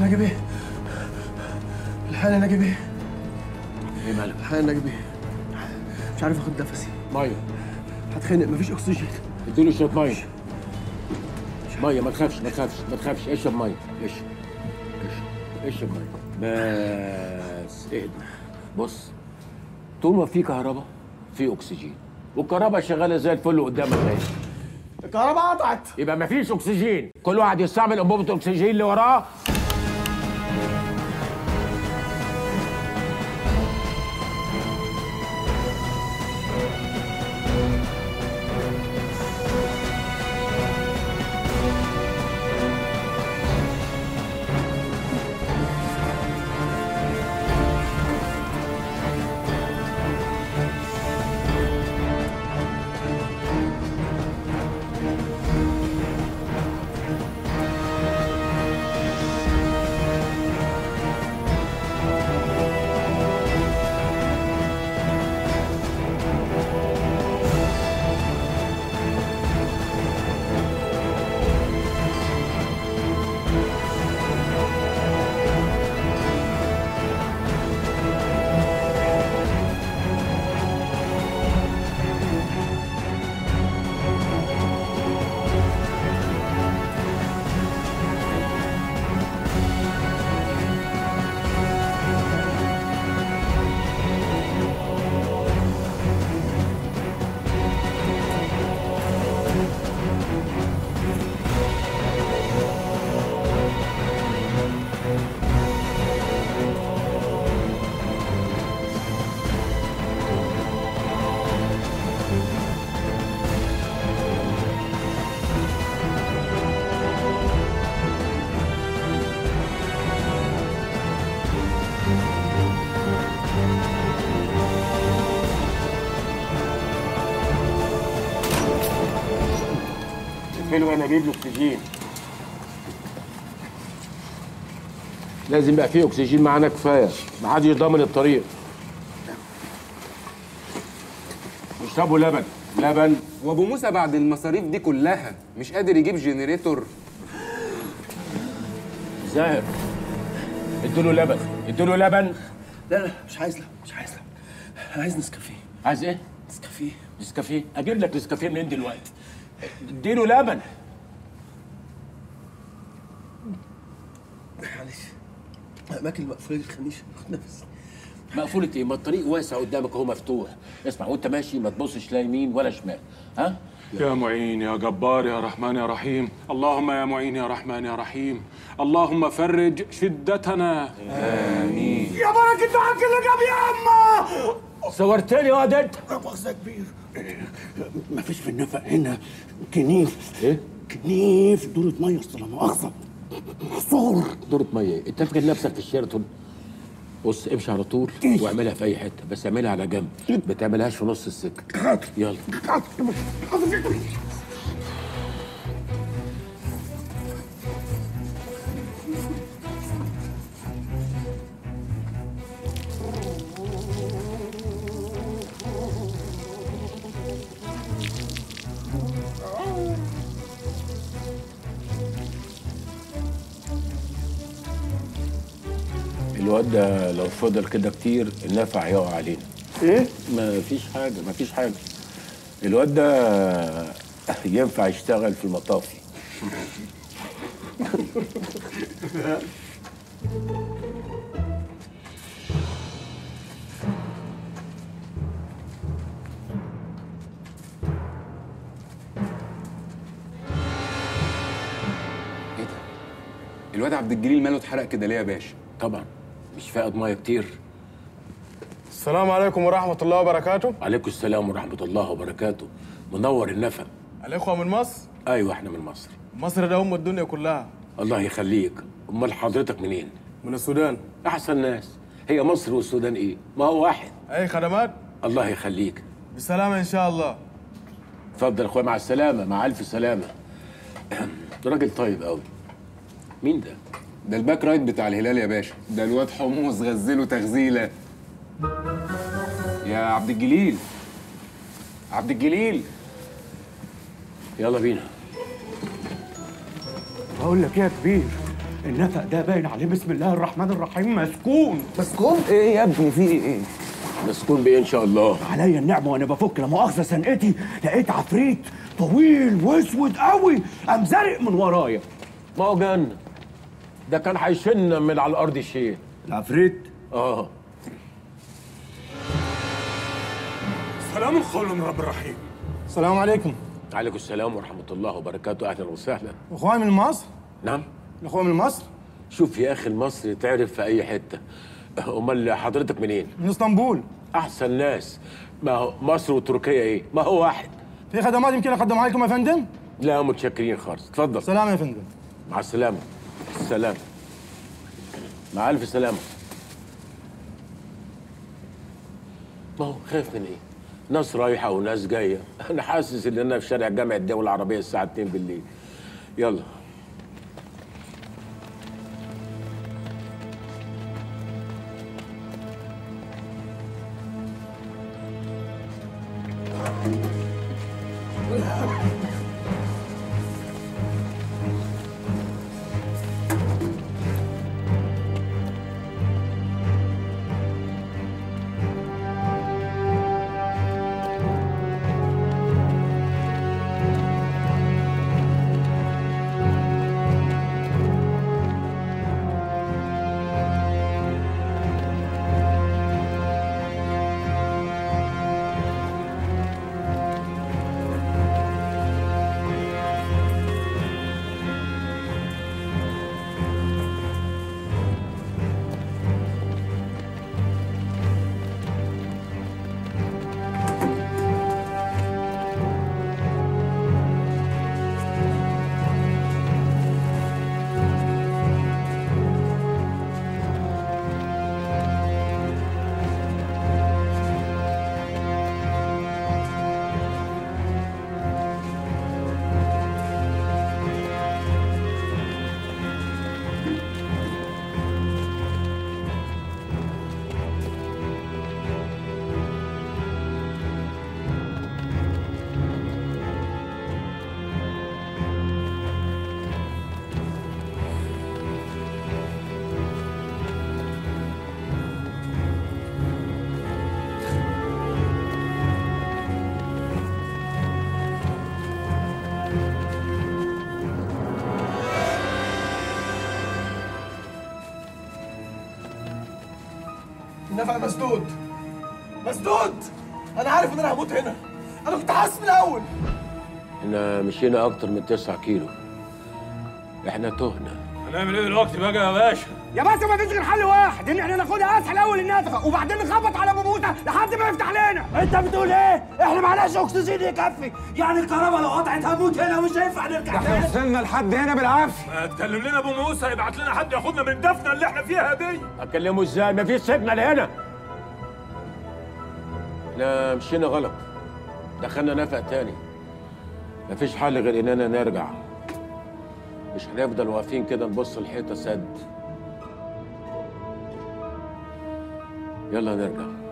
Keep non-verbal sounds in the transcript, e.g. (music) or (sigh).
ناجي بيه الحقني يا ناجي بيه إيه مالك؟ الحقني يا ناجي بيه مش عارف اخد نفسي. مية. هتخنق؟ مفيش أكسجين. اديله شوية مية. مية ما تخافش ما تخافش ما تخافش. اشرب مية. اشرب اشرب اشرب مية. بس اهدى. بص طول ما في كهرباء في أكسجين. والكهرباء شغالة زي الفل قدامك أهي. الكهرباء قطعت. يبقى ما فيش أكسجين. كل واحد يستعمل أنبوبة الاكسجين اللي وراه. حلو أنا أجيب له اكسجين لازم يبقى فيه أكسجين معانا كفاية. ما حدش ضامن الطريق. اشربوا لبن. لبن. وأبو موسى بعد المصاريف دي كلها مش قادر يجيب جنريتور. زاهر ادوا له لبن. ادوا له لبن. لا لا مش عايز لا مش عايز لا أنا عايز نسكافيه. عايز إيه؟ نسكافيه. نسكافيه؟ أجيب لك نسكافيه منين دلوقتي؟ اديله لبن. معلش. الاماكن المقفولة دي تخلينيش أخد نفسي. مقفولة إيه؟ ما الطريق واسع قدامك اهو مفتوح. اسمع وأنت ماشي ما تبصش لا يمين ولا شمال. ها؟ يا معين يا جبار يا رحمن يا رحيم. اللهم يا معين يا رحمن يا رحيم. اللهم فرج شدتنا. يا بركة معاك اللي جاب يا اما صورتني يا واد انت مؤاخذة كبير. مفيش في النفق هنا. كنيف. إيه؟ كنيف. دورة مية. أصل لا مؤاخذة. محصور. دورة مية. أنت فاكر نفسك في الشيراتون؟ بص امشي على طول واعملها في أي حتة بس اعملها على جنب. ما تعملهاش في نص السكة. يلا. الواد ده لو فضل كده كتير النفع يقع علينا. إيه؟ ما فيش حاجة ما فيش حاجة. الواد ده ينفع يشتغل في المطافي. إيه ده؟ الواد عبد الجليل ماله اتحرق كده ليه يا باشا؟ طبعا. مش فاقد مية كتير. السلام عليكم ورحمة الله وبركاته. عليكم السلام ورحمة الله وبركاته. منور النفق. الإخوة من مصر؟ أيوه إحنا من مصر. مصر ده أم الدنيا كلها. الله يخليك. أمال حضرتك منين؟ من السودان. أحسن ناس. هي مصر والسودان إيه؟ ما هو واحد. أي خدمات؟ الله يخليك. بالسلامة إن شاء الله. اتفضل يا أخويا مع السلامة مع ألف سلامة. (clears throat) راجل طيب قوي مين ده؟ ده ال back right بتاع الهلال يا باشا. ده الواد حمص غزله تغزيلة. يا عبد الجليل. عبد الجليل. يلا بينا. بقول لك إيه يا كبير؟ النفق ده باين عليه بسم الله الرحمن الرحيم. مسكون. مسكون؟ إيه يا ابني؟ في إيه؟ مسكون بإيه إن شاء الله؟ عليا النعمة وأنا بفك لا مؤاخذة سنقتي لقيت عفريت طويل وأسود قوي قام زارق من ورايا. ما هو جنة ده كان هيشن من على الأرض شيء. العفريت؟ آه. سلام قول من رب الرحيم. السلام عليكم. عليكم السلام ورحمة الله وبركاته. أهلا وسهلا. اخواني من مصر؟ نعم. الاخوه من مصر؟ شوف يا أخي المصري تعرف في أي حتة. أمال حضرتك منين؟ من إسطنبول. أحسن ناس. ما هو مصر وتركيا إيه؟ ما هو واحد. في خدمات يمكن اقدمها لكم يا فندم؟ لا متشكرين خالص. اتفضل سلام يا فندم. مع السلامة. السلام. مع ألف سلامة. ما هو خايف من إيه؟ ناس رايحة وناس جاية. أنا حاسس إن أنا في شارع جامع الدول العربية الساعة 2 بالليل. يلا. النفق مسدود. مسدود! أنا عارف إن أنا هموت هنا. أنا كنت حاسس من الأول. إحنا مشينا أكتر من 9 كيلو. إحنا تهنا. هنعمل إيه دلوقتي بقى يا باشا؟ يا باشا ما فيش غير حل واحد إن إحنا ناخدها أسهل اول النفقه وبعدين نخبط على بموته لحد ما يفتح لنا. أنت بتقول إيه؟ إحنا معناش أكسجين يكفي. يعني الكهرباء لو قطعت هموت هنا ومش هينفع نرجع تاني. وصلنا لحد هنا بالعافية. ما تكلم لنا ابو موسى يبعت لنا حد ياخدنا من الدفنه اللي إحنا فيها دي. اكلمه إزاي؟ مفيش سيجنال هنا إحنا مشينا غلط. دخلنا نفق تاني. مفيش حل غير إننا نرجع. مش هنفضل واقفين كده نبص الحيطه سد. يلا نرجع